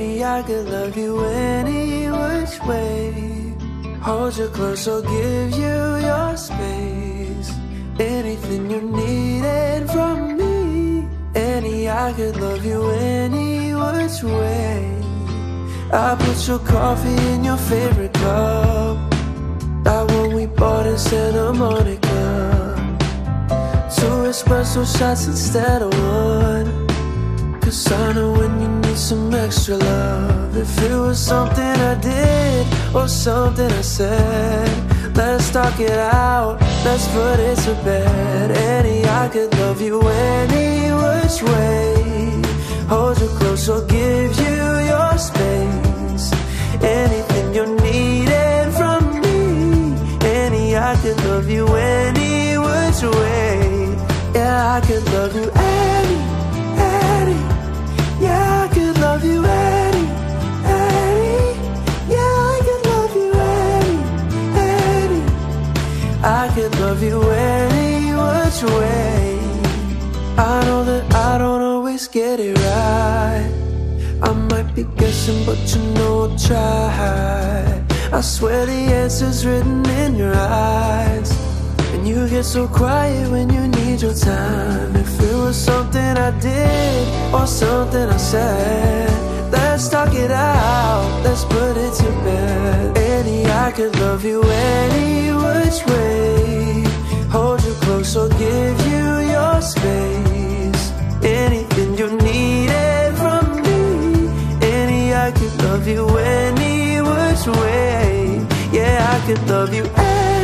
Annie, I could love you any which way. Hold you close, I'll give you your space. Anything you needed from me. Annie, I could love you any which way. I put your coffee in your favorite cup. That one we bought in Santa Monica. Two espresso shots instead of one. Cause I know when you need some extra love. If it was something I did or something I said, let's talk it out. Let's put it to bed. Annie, I could love you any which way. Hold you close, I'll give you your space. Anything you needed from me. Annie, I could love you any which way. Yeah, I could love you Annie, Annie. I could love you any which way. I know that I don't always get it right. I might be guessing, but you know I'll try. I swear the answer's written in your eyes. And you get so quiet when you need your time. If it was something I did or something I said, let's talk it out. Let's put it to bed. I could love you any which way. Hold you close, I'll give you your space. Anything you needed from me. Annie, I could love you any which way. Yeah, I could love you Annie